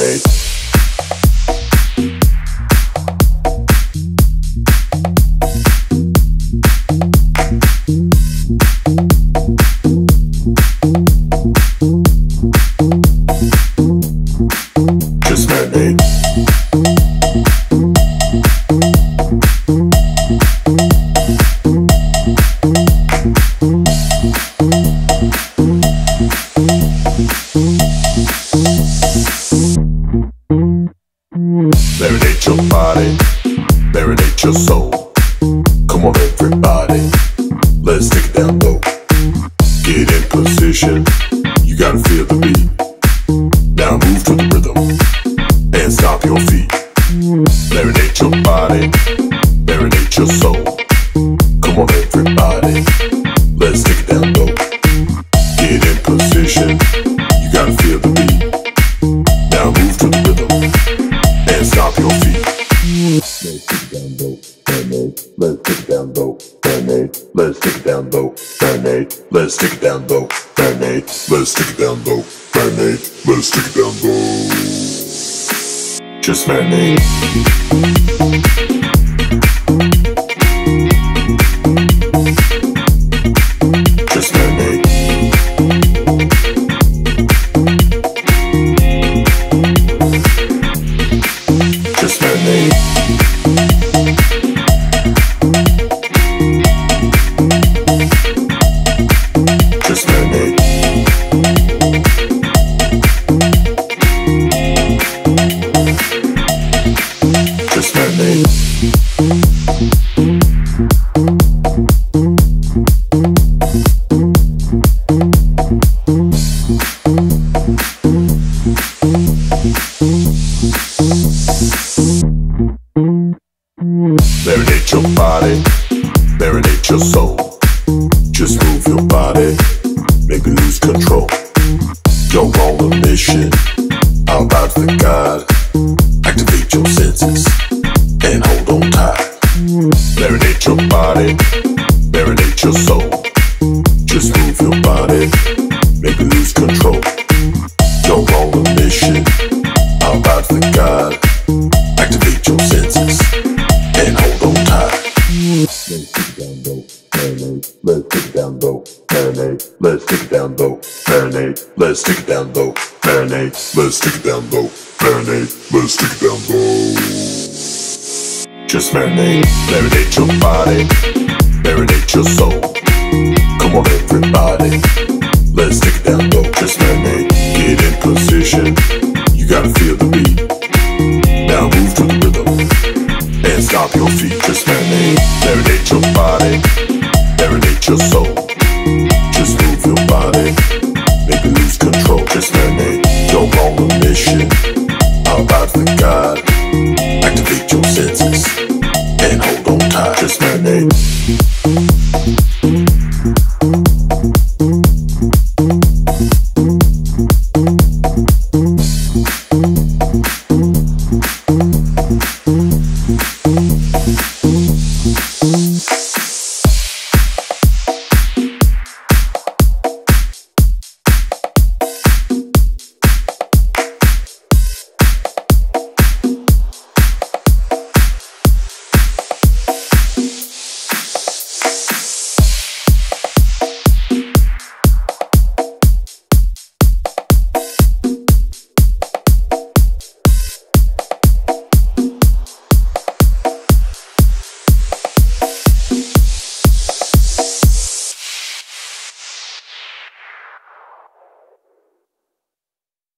Just Get in position, you gotta feel the beat. Now move to the rhythm and stop your feet. Marinate your body, marinate your soul. Come on, everybody, let's take it down. Let's take it down low, marinate. Let's take it down low, marinate. Let's take it down low. Just marinate. Body, marinate your soul. Just move your body, maybe lose control. You're on a mission, I'm about to God. Activate your senses and hold on tight. Marinate your body, marinate your soul. Just move your body, Let's take it down low, marinate. Let's take it down low, marinate. Let's take it down low, marinate. Let's take it down low, marinate. Let's take it down low, marinate. Let's take it down low. Just marinate, marinate your body, marinate your soul. Come on, everybody, let's take it down low. Just marinate, get in position. You gotta feel the beat. Now move to the rhythm and stop your feet. Your soul.